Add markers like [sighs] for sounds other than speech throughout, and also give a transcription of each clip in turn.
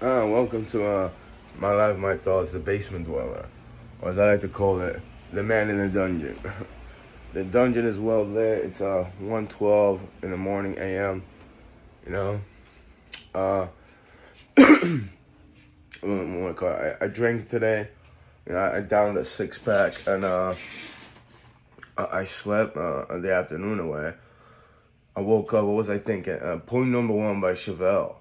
Uh, welcome to uh, my life, my thoughts, the basement dweller, or as I like to call it, the man in the dungeon. [laughs] the dungeon is well lit. It's uh 1:12 in the morning a.m. You know, uh, [clears throat] what it? I, I drank today. You know, I, downed a six pack and uh, I, I slept uh, the afternoon away. I woke up. What was I thinking? Uh, point number one by Chevelle.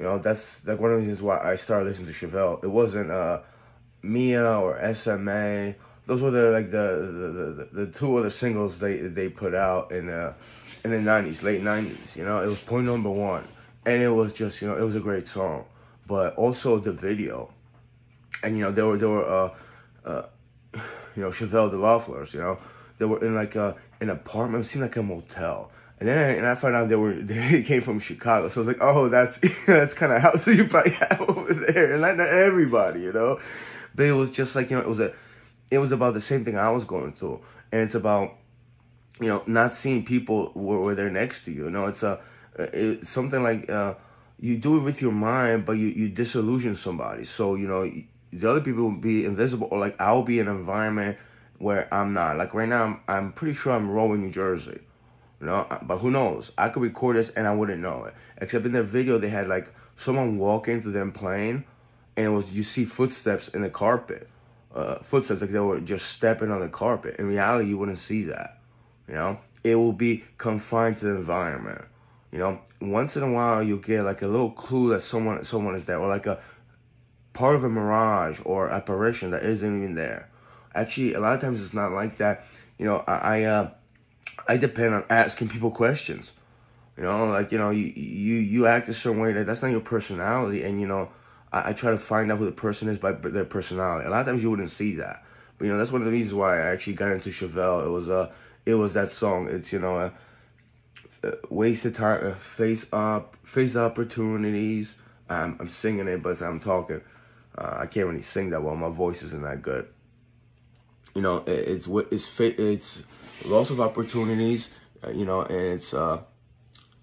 You know, that's like one of the reasons why I started listening to Chevelle. It wasn't uh, Mia or SMA. Those were the like the the, the, the two other singles they they put out in the in the nineties, late nineties. You know, it was point number one, and it was just you know it was a great song, but also the video, and you know there were there were uh, uh [sighs] you know Chevelle the Loefflers. You know, they were in like a an apartment. It seemed like a motel and then I, and I found out they were [laughs] they came from Chicago, so I was like, oh, that's [laughs] that's kind of how [laughs] you probably have over there, and not, not everybody, you know. But it was just like you know, it was a, it was about the same thing I was going through, and it's about, you know, not seeing people where, where they're next to you. You know, it's a, it's something like uh, you do it with your mind, but you you disillusion somebody. So you know, the other people will be invisible, or like I'll be in an environment where I'm not. Like right now, I'm I'm pretty sure I'm rolling New Jersey you know, but who knows? I could record this and I wouldn't know it. Except in the video, they had like someone walking through them plane, and it was you see footsteps in the carpet, uh, footsteps like they were just stepping on the carpet. In reality, you wouldn't see that. You know, it will be confined to the environment. You know, once in a while you'll get like a little clue that someone someone is there, or like a part of a mirage or apparition that isn't even there. Actually, a lot of times it's not like that. You know, I, I uh, I depend on asking people questions. You know, like you know, you you you act a certain way that that's not your personality, and you know, I, I try to find out who the person is by their personality. A lot of times you wouldn't see that, but you know, that's one of the reasons why I actually got into Chevelle. It was uh, it was that song. It's you know, uh, uh, wasted time, uh, face up, face opportunities. I'm I'm singing it, but I'm talking. Uh, I can't really sing that well. My voice isn't that good. You know, it, it's it's it's loss of opportunities, uh, you know, and it's uh,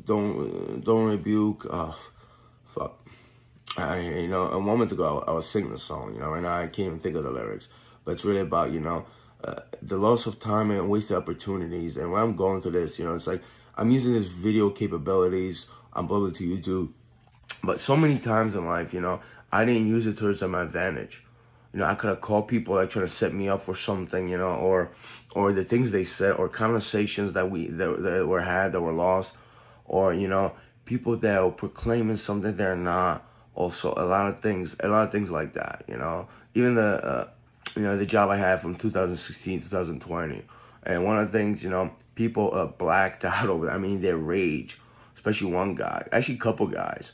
don't don't rebuke. Uh, fuck. I you know a moment ago I, was singing the song, you know, and I can't even think of the lyrics, but it's really about you know uh, the loss of time and wasted opportunities. And when I'm going through this, you know, it's like I'm using this video capabilities. I'm uploading to YouTube, but so many times in life, you know, I didn't use it towards my advantage you know, I could have called people like trying to set me up for something, you know, or or the things they said, or conversations that we that, that were had that were lost, or you know, people that were proclaiming something they're not. Also, a lot of things, a lot of things like that, you know. Even the, uh, you know, the job I had from 2016, 2020, and one of the things, you know, people uh, blacked [laughs] out over. I mean, their rage, especially one guy, actually, a couple guys,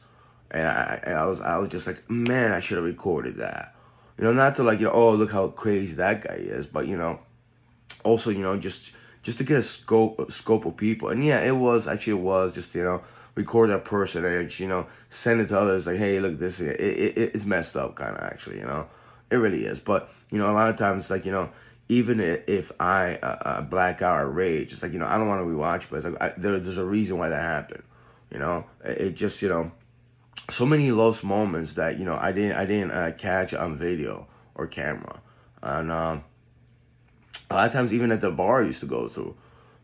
and I, and I was, I was just like, man, I should have recorded that you know, not to like, you know, oh, look how crazy that guy is, but you know, also, you know, just just to get a scope a scope of people. And yeah, it was actually it was just you know record that person and you know send it to others like, hey, look, this it, it it's messed up, kind of actually, you know, it really is. But you know, a lot of times, like you know, even if I uh, uh, black out or rage, it's like you know I don't want to rewatch, but it's like I, there, there's a reason why that happened. You know, it, it just you know so many lost moments that you know I didn't I didn't uh, catch on video or camera, and um, a lot of times even at the bar I used to go to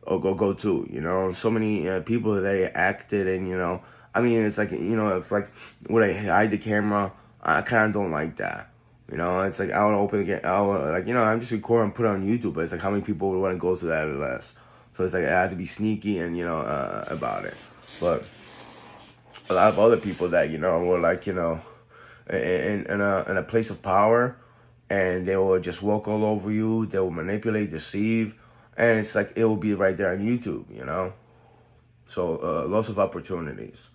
or go go to, you know, so many uh, people that acted and you know, I mean it's like you know if like would I hide the camera, I kind of don't like that. You know, it's like I to open the I would, like you know I'm just recording put it on YouTube, but it's like how many people would want to go to that or less. So it's like I have to be sneaky and you know uh, about it, but a lot of other people that you know were like you know in in a in a place of power, and they will just walk all over you. They will manipulate, deceive, and it's like it will be right there on YouTube, you know. So uh, lots of opportunities.